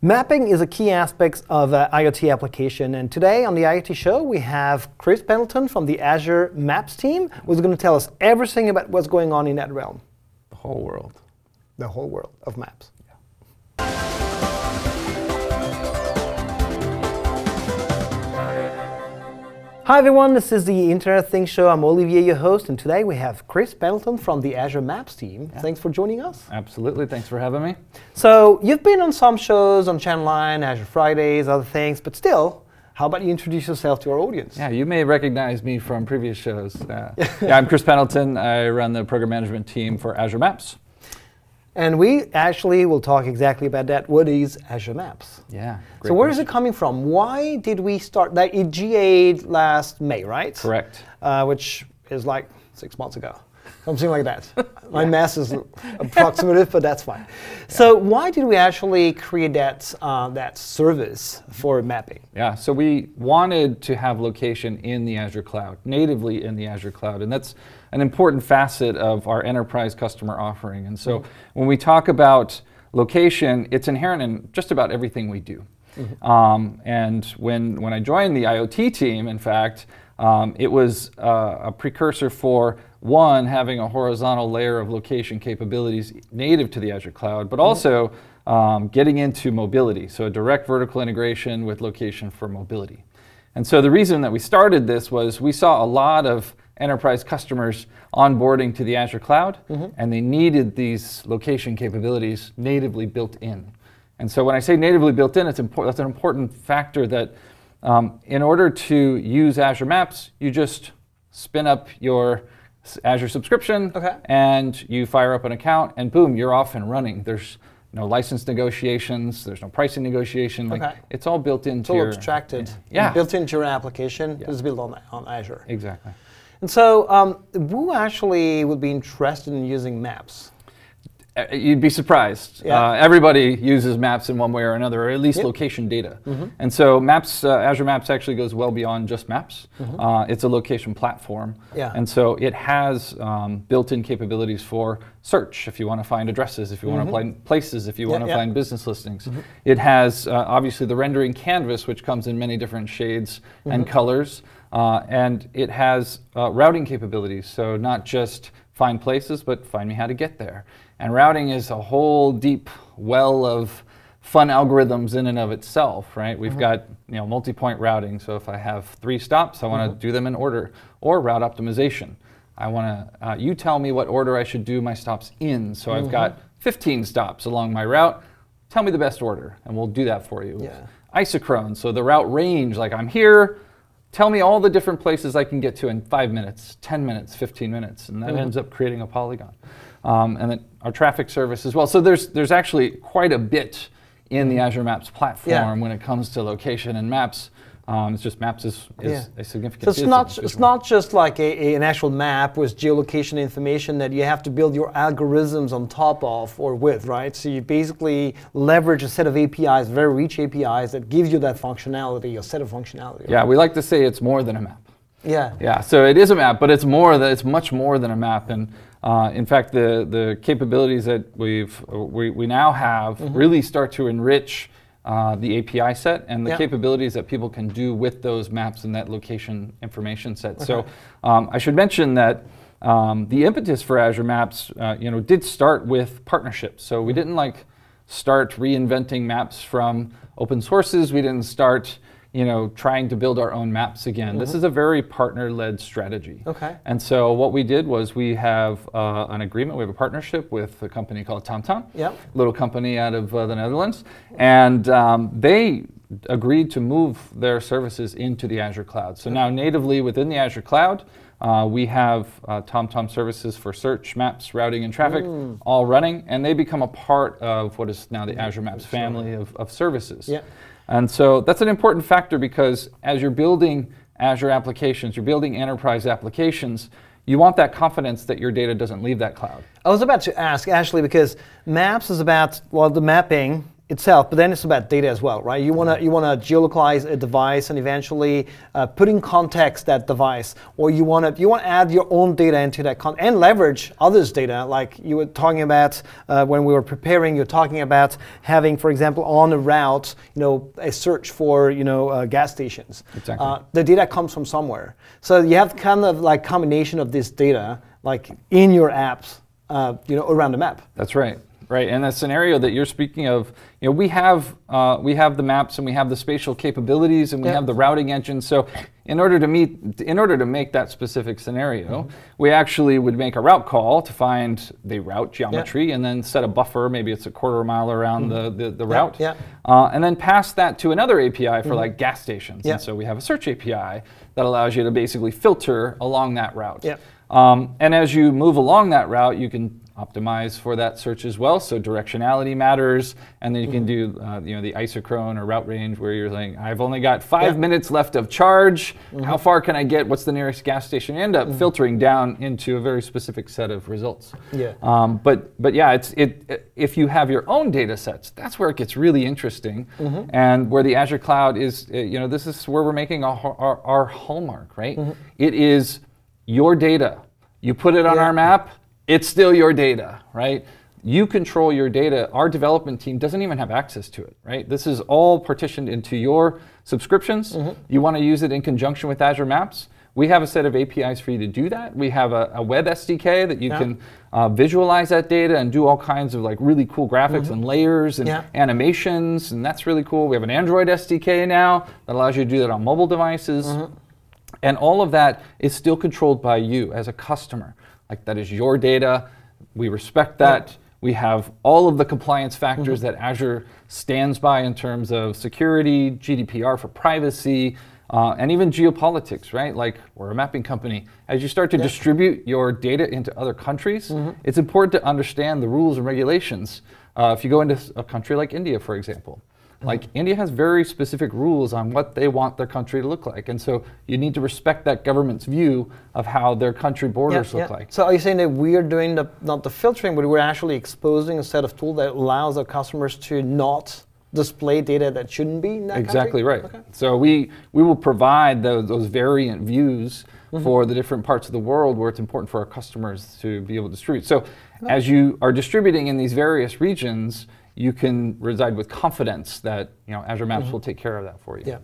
Mapping is a key aspect of uh, IoT application, and today on the IoT show we have Chris Pendleton from the Azure Maps team, who's going to tell us everything about what's going on in that realm. The whole world. The whole world of maps. Hi everyone, this is the Internet Things Show. I'm Olivier, your host, and today we have Chris Pendleton from the Azure Maps team. Yeah. Thanks for joining us. Absolutely, thanks for having me. So you've been on some shows on Channel 9, Azure Fridays, other things, but still, how about you introduce yourself to our audience? Yeah, you may recognize me from previous shows. Uh, yeah, I'm Chris Pendleton. I run the program management team for Azure Maps. And we actually will talk exactly about that. What is Azure Maps? Yeah. So where question. is it coming from? Why did we start that? It GA'd last May, right? Correct. Uh, which is like six months ago. Something like that. My yeah. math is approximative, but that's fine. Yeah. So why did we actually create that, uh, that service for mapping? Yeah, so we wanted to have location in the Azure cloud, natively in the Azure cloud. And that's an important facet of our enterprise customer offering. And so mm-hmm. when we talk about location, it's inherent in just about everything we do. Mm-hmm. Um, and when, when I joined the IoT team, in fact, um, it was uh, a precursor for one, having a horizontal layer of location capabilities native to the Azure cloud, but mm-hmm. also um, getting into mobility, so a direct vertical integration with location for mobility. And so the reason that we started this was we saw a lot of enterprise customers onboarding to the Azure cloud, mm-hmm. and they needed these location capabilities natively built in. And so when I say natively built in, it's that's an important factor that um, in order to use Azure Maps, you just spin up your Azure subscription okay. and you fire up an account, and boom, you're off and running. There's no license negotiations. There's no pricing negotiation. Like, okay. It's all built into it's all your, abstracted. Yeah. Built into your application. Yeah. It's built on, on Azure. Exactly. And so, um, who actually would be interested in using maps? Uh, you'd be surprised. Yeah. Uh, everybody uses maps in one way or another, or at least yep. location data. Mm-hmm. And so, Maps, uh, Azure Maps actually goes well beyond just maps. Mm-hmm. Uh, it's a location platform. Yeah. And so, it has um, built in capabilities for search if you want to find addresses, if you mm-hmm. want to find places, if you want to find business listings. Mm-hmm. It has uh, obviously the rendering canvas, which comes in many different shades and mm-hmm. colors. Uh, and it has uh, routing capabilities, so not just find places, but find me how to get there. And routing is a whole deep well of fun algorithms in and of itself, right? We've mm-hmm. got you know multi-point routing, so if I have three stops, I want to mm-hmm. do them in order, or route optimization. I want to, uh, you tell me what order I should do my stops in. So mm-hmm. I've got 15 stops along my route. Tell me the best order, and we'll do that for you. Yeah. Isochrone, so the route range, like I'm here, tell me all the different places I can get to in five minutes, 10 minutes, 15 minutes, and that mm-hmm. ends up creating a polygon. Um, and then our traffic service as well. So there's, there's actually quite a bit in the mm-hmm. Azure Maps platform yeah. when it comes to location and maps. Um, it's just maps is, is yeah. a significant. So it's not it's not just like a, a, an actual map with geolocation information that you have to build your algorithms on top of or with, right? So you basically leverage a set of APIs, very rich APIs that gives you that functionality, a set of functionality. Yeah, we like to say it's more than a map. Yeah. Yeah. So it is a map, but it's more that it's much more than a map and. Uh, in fact, the, the capabilities that we've we, we now have mm-hmm. really start to enrich uh, the API set and the capabilities that people can do with those maps and that location information set. Okay. So um, I should mention that um, the impetus for Azure Maps, uh, you know, did start with partnerships. So we didn't like start reinventing maps from open sources. We didn't start you know, trying to build our own maps again. Mm-hmm. This is a very partner-led strategy. Okay. And so what we did was we have uh, an agreement. We have a partnership with a company called TomTom. Yep. Little company out of uh, the Netherlands, and um, they agreed to move their services into the Azure cloud. So now natively within the Azure cloud. Uh, we have uh, TomTom services for search, maps, routing, and traffic mm. all running, and they become a part of what is now the Azure Maps family of, of services. Yeah. And so that's an important factor because as you're building Azure applications, you're building enterprise applications, you want that confidence that your data doesn't leave that cloud. I was about to ask, Ashley, because Maps is about, well, the mapping itself, but then it's about data as well, right? You want to you want to geolocalize a device and eventually uh, put in context that device, or you want to you want to add your own data into that con- and leverage others' data. Like you were talking about uh, when we were preparing, you're talking about having, for example, on a route, you know, a search for you know uh, gas stations. Exactly. Uh, the data comes from somewhere, so you have kind of like combination of this data like in your apps, uh, you know, around the map. That's right. Right, and the scenario that you're speaking of, you know, we have uh, we have the maps and we have the spatial capabilities and we have the routing engine. So, in order to meet, in order to make that specific scenario, mm-hmm. we actually would make a route call to find the route geometry and then set a buffer. Maybe it's a quarter mile around mm-hmm. the, the, the route, yeah. Uh, and then pass that to another API for mm-hmm. like gas stations. And so we have a search API that allows you to basically filter along that route. Yeah. Um, and as you move along that route, you can optimize for that search as well. So directionality matters, and then you can mm-hmm. do uh, you know the isochrone or route range where you're saying I've only got five yeah. minutes left of charge. Mm-hmm. How far can I get? What's the nearest gas station? You end up mm-hmm. filtering down into a very specific set of results. Yeah. Um, but but yeah, it's it, it, if you have your own data sets, that's where it gets really interesting, mm-hmm. and where the Azure cloud is. Uh, you know, this is where we're making our, our, our hallmark, right? Mm-hmm. It is your data. You put it on yeah. our map it's still your data, right? You control your data. Our development team doesn't even have access to it, right? This is all partitioned into your subscriptions. Mm-hmm. You want to use it in conjunction with Azure Maps. We have a set of APIs for you to do that. We have a, a web SDK that you yeah. can uh, visualize that data and do all kinds of like really cool graphics mm-hmm. and layers and yeah. animations, and that's really cool. We have an Android SDK now that allows you to do that on mobile devices. Mm-hmm. And all of that is still controlled by you as a customer. Like that is your data. We respect that. We have all of the compliance factors mm-hmm. that Azure stands by in terms of security, GDPR for privacy, uh, and even geopolitics, right? Like we're a mapping company. As you start to yeah. distribute your data into other countries, mm-hmm. it's important to understand the rules and regulations. Uh, if you go into a country like India, for example, like India has very specific rules on what they want their country to look like. And so you need to respect that government's view of how their country borders yeah, look yeah. like. So are you saying that we're doing the, not the filtering, but we're actually exposing a set of tools that allows our customers to not display data that shouldn't be that exactly country? right okay. so we we will provide those, those variant views mm-hmm. for the different parts of the world where it's important for our customers to be able to distribute so okay. as you are distributing in these various regions you can reside with confidence that you know Azure Maps mm-hmm. will take care of that for you. Yeah.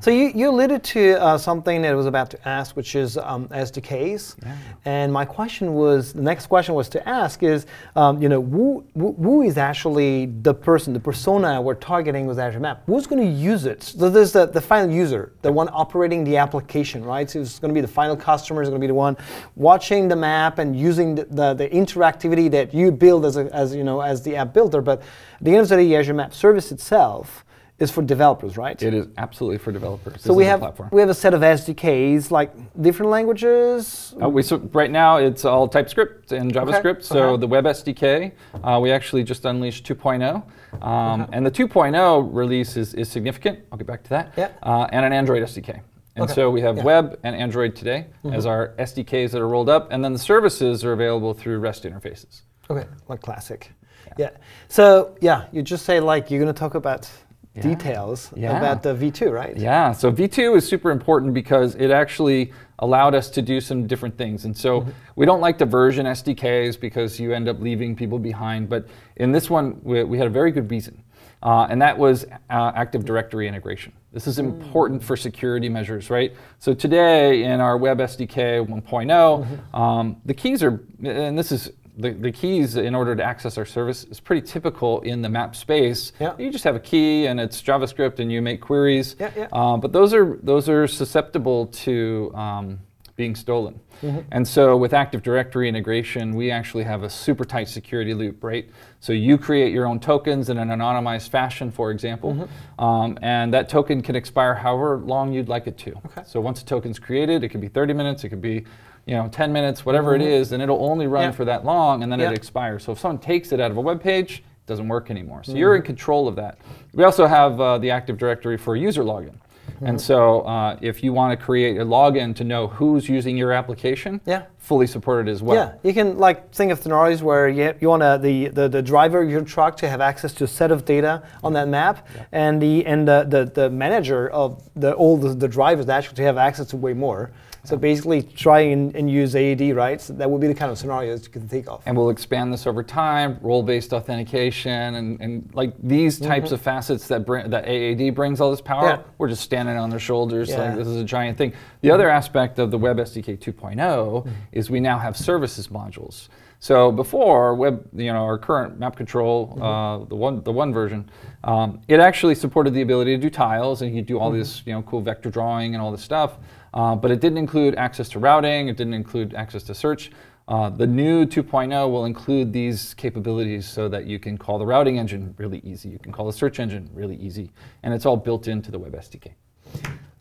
So you, you alluded to uh, something that I was about to ask, which is um, SDKs. Yeah. And my question was, the next question was to ask is, um, you know, who, who is actually the person, the persona we're targeting with Azure Map? Who's going to use it? So there's the, the final user, the one operating the application, right? So it's going to be the final customer, is going to be the one watching the map and using the, the, the interactivity that you build as, a, as, you know, as the app builder. But the end of the day, Azure Map service itself is for developers, right? It is absolutely for developers. So we have we have a set of SDKs, like different languages. Uh, we so right now it's all TypeScript and JavaScript. Okay. So okay. the Web SDK, uh, we actually just unleashed 2.0, um, okay. and the 2.0 release is, is significant. I'll get back to that. Yeah. Uh, and an Android SDK. And so we have yeah. web and Android today mm-hmm. as our SDKs that are rolled up, and then the services are available through REST interfaces. Okay, like classic. Yeah. yeah. So yeah, you just say like you're going to talk about yeah. details yeah. about the V2, right? Yeah, so V2 is super important because it actually allowed us to do some different things. And so mm-hmm. we don't like the version SDKs because you end up leaving people behind. But in this one, we, we had a very good reason. Uh, and that was uh, Active Directory integration. This is important mm. for security measures, right? So today in our Web SDK 1.0, mm-hmm. um, the keys are, and this is the, the keys in order to access our service is pretty typical in the map space. Yeah. You just have a key and it's JavaScript and you make queries. Yeah, yeah. Um, but those are those are susceptible to um, being stolen. Mm-hmm. And so with Active Directory integration, we actually have a super tight security loop, right? So you create your own tokens in an anonymized fashion, for example, mm-hmm. um, and that token can expire however long you'd like it to. Okay. So once a token's created, it can be 30 minutes, it could be you know, 10 minutes, whatever mm-hmm. it is, and it'll only run yeah. for that long, and then yeah. it expires. So if someone takes it out of a web page, it doesn't work anymore. So mm-hmm. you're in control of that. We also have uh, the Active Directory for user login. And so uh, if you want to create a login to know who's using your application, yeah. Fully supported as well. Yeah, you can like think of scenarios where you, you want the, the, the driver of your truck to have access to a set of data on that map, yeah. and the and the, the, the manager of the all the, the drivers actually to have access to way more. So basically, try and, and, use AAD, right? So that would be the kind of scenarios you can think of. And we'll expand this over time, role-based authentication, and, and like these types mm-hmm. of facets that bring, that AAD brings all this power. Yeah. We're just standing on their shoulders, yeah. like this is a giant thing. The mm-hmm. other aspect of the Web SDK 2.0 mm-hmm. Is we now have services modules. So before web, you know, our current map control, mm-hmm. uh, the one the one version, um, it actually supported the ability to do tiles and you do all mm-hmm. this, you know, cool vector drawing and all this stuff. Uh, but it didn't include access to routing. It didn't include access to search. Uh, the new 2.0 will include these capabilities so that you can call the routing engine really easy. You can call the search engine really easy, and it's all built into the Web SDK.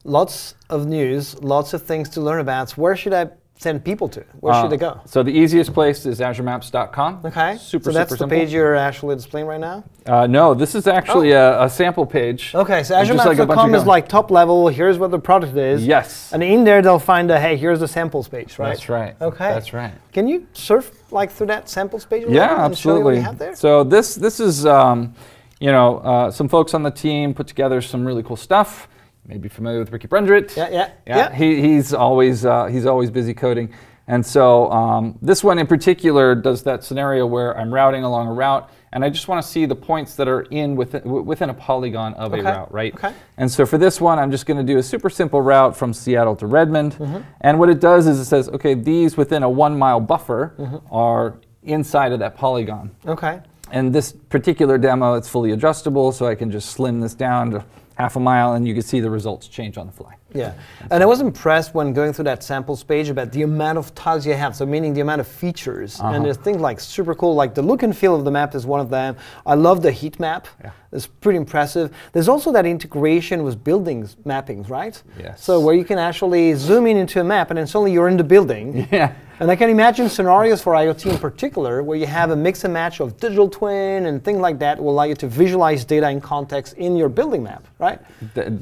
Lots of news, lots of things to learn about. Where should I send people to? Where uh, should they go? So the easiest place is azuremaps.com. Okay. Super, so that's super the page you're actually displaying right now? Uh, no, this is actually oh. a, a, sample page. Okay, so azuremaps.com like is like top level, here's what the product is. Yes. And in there they'll find a, hey, here's the samples page, right? That's right. Okay. That's right. Can you surf like through that samples page? Yeah, absolutely. So this, this is, um, you know, uh, some folks on the team put together some really cool stuff maybe familiar with Ricky Brundritt. Yeah, yeah, yeah. yeah. He, he's always uh, he's always busy coding. And so um, this one in particular does that scenario where I'm routing along a route and I just want to see the points that are in within, within a polygon of okay. a route, right? Okay. And so for this one, I'm just going to do a super simple route from Seattle to Redmond. Mm-hmm. And what it does is it says, okay, these within a one mile buffer mm-hmm. are inside of that polygon. Okay. And this particular demo, it's fully adjustable, so I can just slim this down to half a mile and you can see the results change on the fly. Yeah, and I was impressed when going through that samples page about the amount of tiles you have, so meaning the amount of features. Uh-huh. And there's things like super cool, like the look and feel of the map is one of them. I love the heat map. Yeah. It's pretty impressive. There's also that integration with buildings mappings, right? Yes. So where you can actually zoom in into a map and then suddenly you're in the building. Yeah. And I can imagine scenarios for IoT in particular where you have a mix and match of digital twin and things like that will allow you to visualize data in context in your building map, right? The,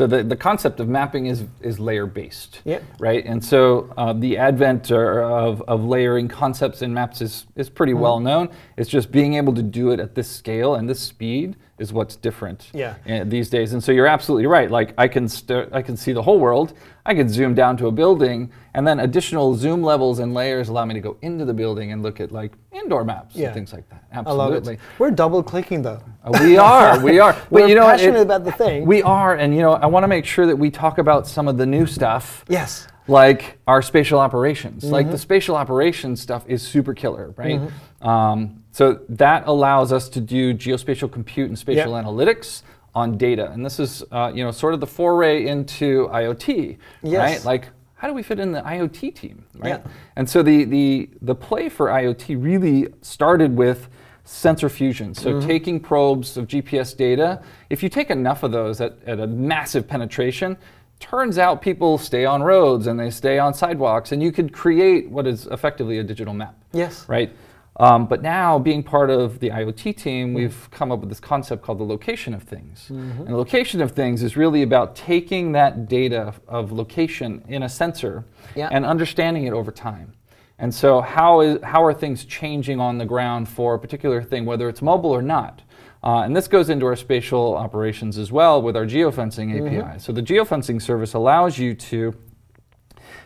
so the, the concept of mapping is, is layer based, right? And so uh, the advent of, of layering concepts in maps is, is pretty mm-hmm. well known. It's just being able to do it at this scale and this speed is what's different yeah. these days. And so you're absolutely right. Like I can I can see the whole world. I can zoom down to a building, and then additional zoom levels and layers allow me to go into the building and look at like indoor maps yeah. and things like that. Absolutely. We're double clicking though. Uh, we are. We are. We're you know, passionate it, about the thing. We are, and you know, I want to make sure that we talk about some of the new stuff. Yes like our spatial operations. Mm-hmm. Like the spatial operations stuff is super killer, right? Mm-hmm. Um, so that allows us to do geospatial compute and spatial yep. analytics on data. And this is, uh, you know, sort of the foray into IoT, yes. right? Like, how do we fit in the IoT team, right? Yeah. And so the, the, the play for IoT really started with sensor fusion. So mm-hmm. taking probes of GPS data, if you take enough of those at, at a massive penetration, turns out people stay on roads and they stay on sidewalks and you could create what is effectively a digital map. Yes. Right? Um, but now, being part of the IoT team, we've come up with this concept called the location of things. Mm-hmm. And the location of things is really about taking that data of location in a sensor yeah. and understanding it over time. And so, how, is, how are things changing on the ground for a particular thing, whether it's mobile or not? Uh, and this goes into our spatial operations as well with our geofencing mm-hmm. API. So, the geofencing service allows you to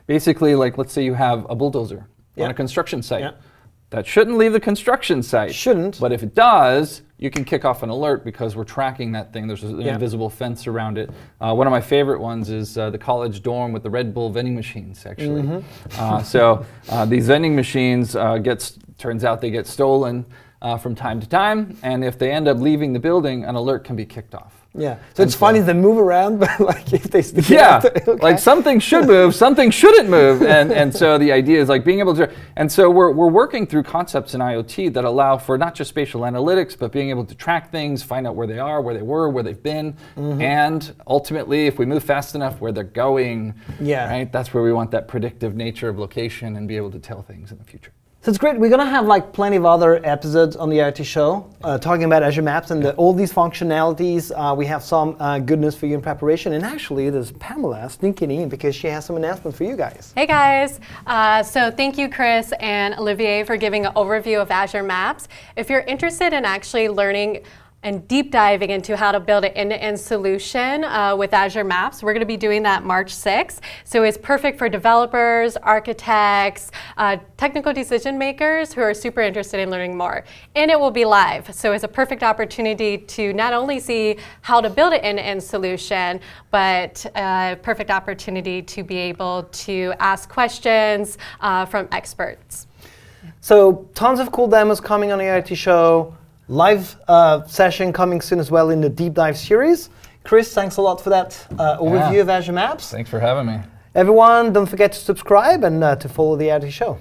basically, like, let's say you have a bulldozer yeah. on a construction site. Yeah that shouldn't leave the construction site. Shouldn't. But if it does, you can kick off an alert because we're tracking that thing. There's an yeah. invisible fence around it. Uh, one of my favorite ones is uh, the college dorm with the Red Bull vending machines, actually. Mm-hmm. Uh, so uh, these vending machines uh, gets turns out they get stolen uh, from time to time, and if they end up leaving the building, an alert can be kicked off. Yeah. So and it's so funny they move around, but like if they yeah, okay. like something should move, something shouldn't move, and and so the idea is like being able to, and so we're we're working through concepts in IoT that allow for not just spatial analytics, but being able to track things, find out where they are, where they were, where they've been, mm-hmm. and ultimately, if we move fast enough, where they're going. Yeah. Right. That's where we want that predictive nature of location and be able to tell things in the future. So it's great. We're gonna have like plenty of other episodes on the IoT show uh, talking about Azure Maps and the, all these functionalities. Uh, we have some uh, good news for you in preparation. And actually, there's Pamela sneaking in because she has some announcements for you guys. Hey guys. Uh, so thank you, Chris and Olivier, for giving an overview of Azure Maps. If you're interested in actually learning and deep diving into how to build an end-to-end solution uh, with Azure Maps. We're going to be doing that March 6th. So it's perfect for developers, architects, uh, technical decision makers who are super interested in learning more. And it will be live. So it's a perfect opportunity to not only see how to build an end-to-end solution, but a uh, perfect opportunity to be able to ask questions uh, from experts. So tons of cool demos coming on the IoT show live uh, session coming soon as well in the deep dive series. Chris, thanks a lot for that uh, overview yeah. of Azure Maps. Thanks for having me. Everyone, don't forget to subscribe and uh, to follow the IoT show.